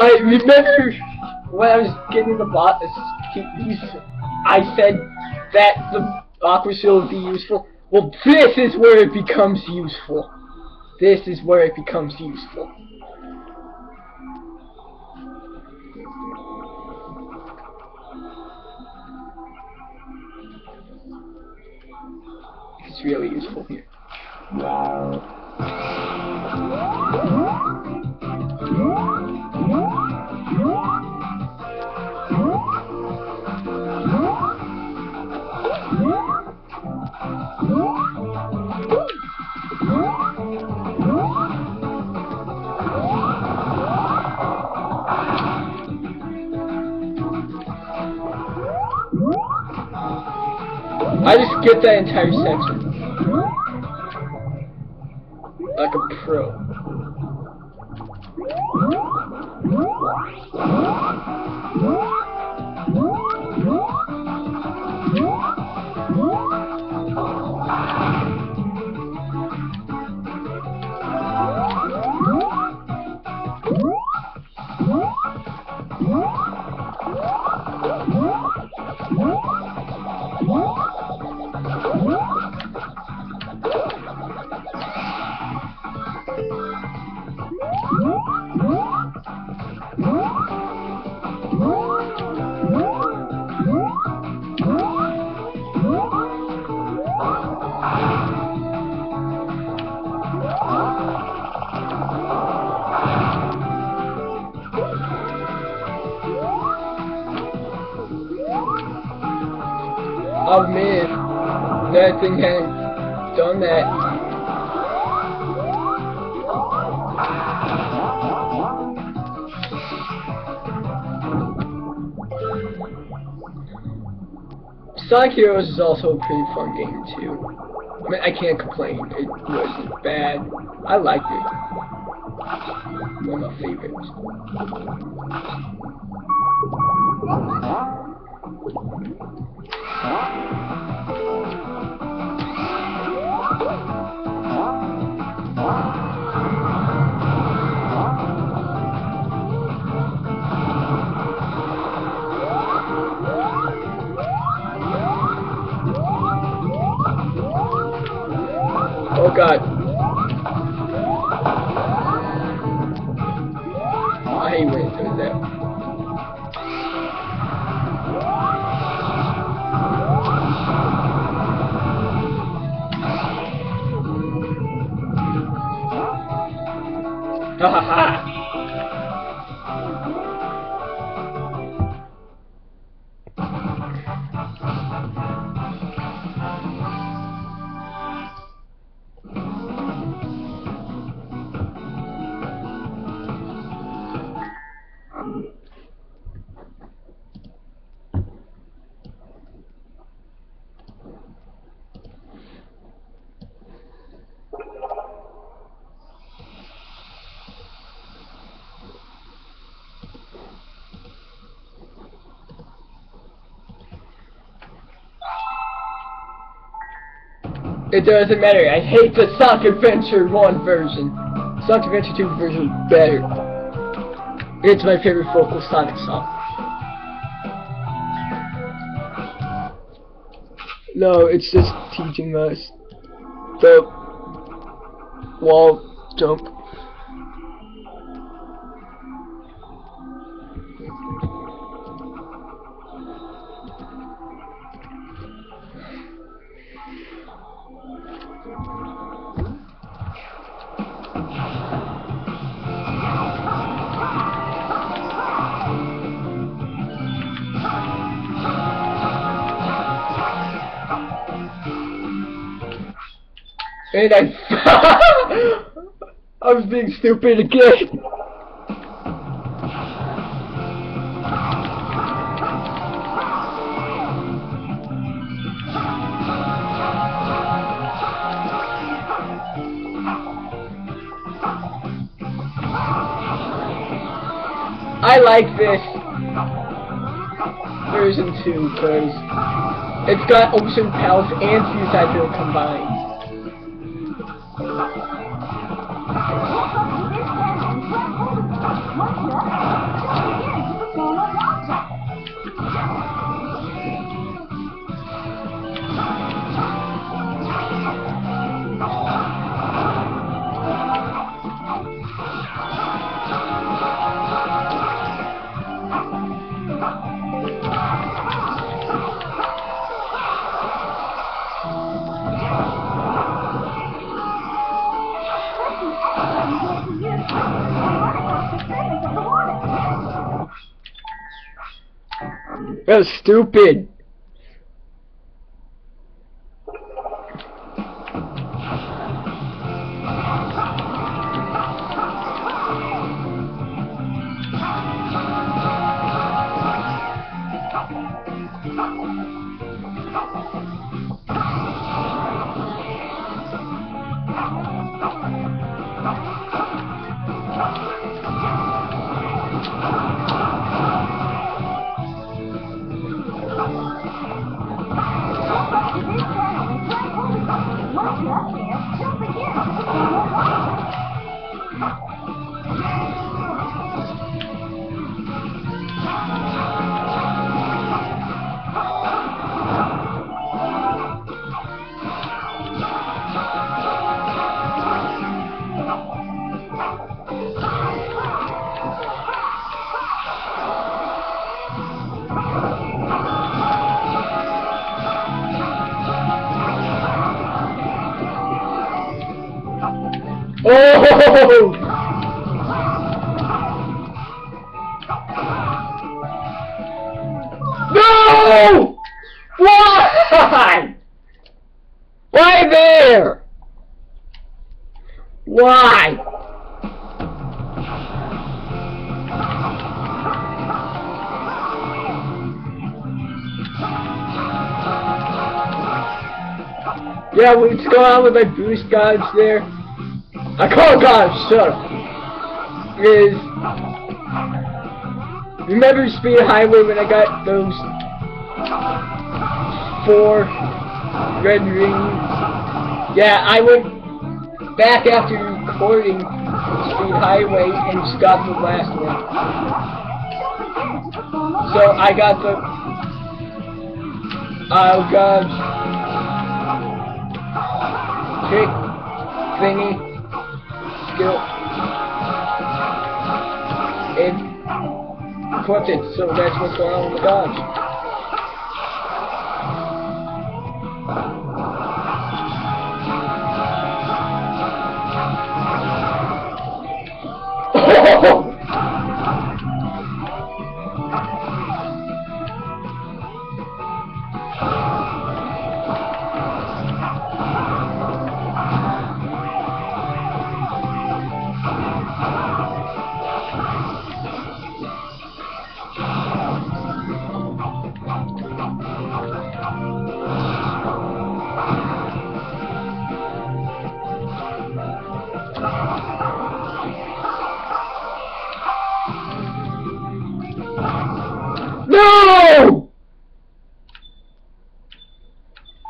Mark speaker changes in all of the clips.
Speaker 1: I remember when I was getting the he's, I said that the aqua shield would be useful. Well, this is where it becomes useful. This is where it becomes useful. It's really useful here. I just get that entire section. Like a pro. Man, that thing hadn't done that. Sonic Heroes is also a pretty fun game too. I mean, I can't complain. It wasn't bad. I liked it. One of my favorites. God. I hate when it does that. Ha ha ha! It doesn't matter. I hate the Sonic Adventure 1 version. Sonic Adventure 2 version is better. It's my favorite vocal Sonic song. No, it's just teaching us the wall jump. And I I was being stupid again. I like this version 2 because it's got Ocean Palace and Seaside Hill combined. That was stupid. No! Why? Why there? Why? Yeah, what's going on with my boost gods there? I call God, up. Is remember Speed Highway when I got those four red rings? Yeah, I went back after recording Speed Highway and just got the last one. So I got the oh god trick thingy skill and equipped it, so that's what's going on with the dodge.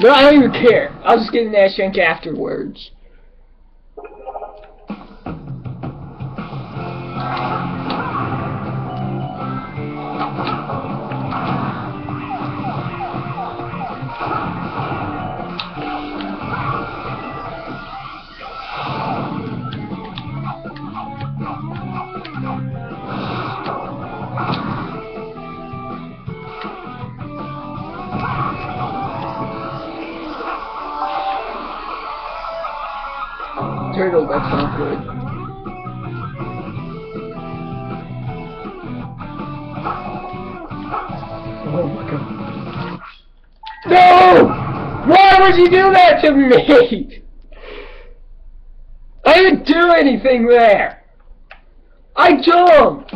Speaker 1: No, I don't even care. I'll just get an ass shank afterwards. That's not good. Oh my god. No! Why would you do that to me? I didn't do anything there! I jumped!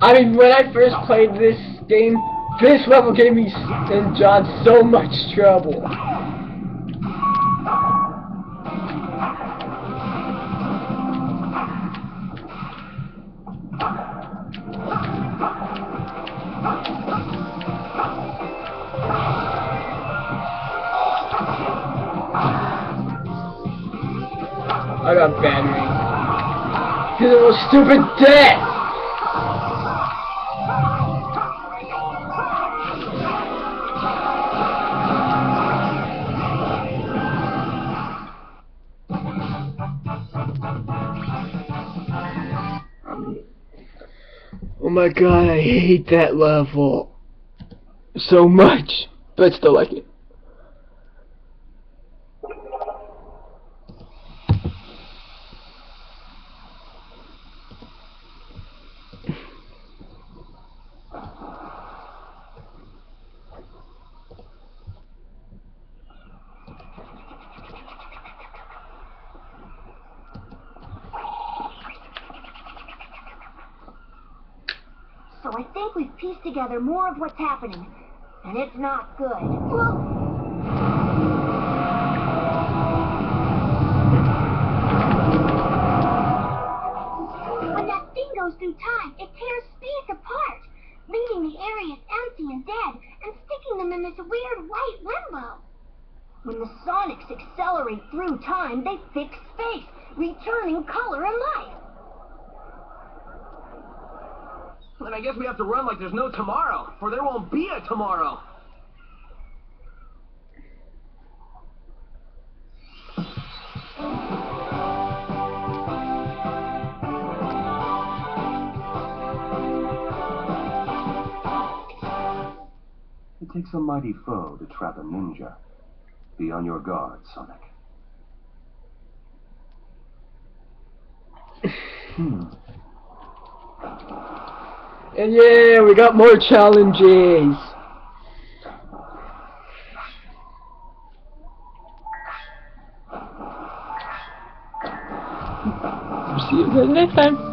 Speaker 1: I mean, when I first played this game, this level gave me and John so much trouble. I got battery. Cause it was stupid death! Oh my god, I hate that level so much, but still like it.
Speaker 2: I think we've pieced together more of what's happening. And it's not good. Well, when that thing goes through time, it tears space apart, leaving the areas empty and dead, and sticking them in this weird white limbo. When the Sonics accelerate through time, they fix space, returning color and life.
Speaker 3: Then I guess we have to run like there's no tomorrow, for there won't be a tomorrow.
Speaker 4: It takes a mighty foe to trap a ninja. Be on your guard, Sonic. Hmm.
Speaker 1: And yeah, we got more challenges. See you guys next time.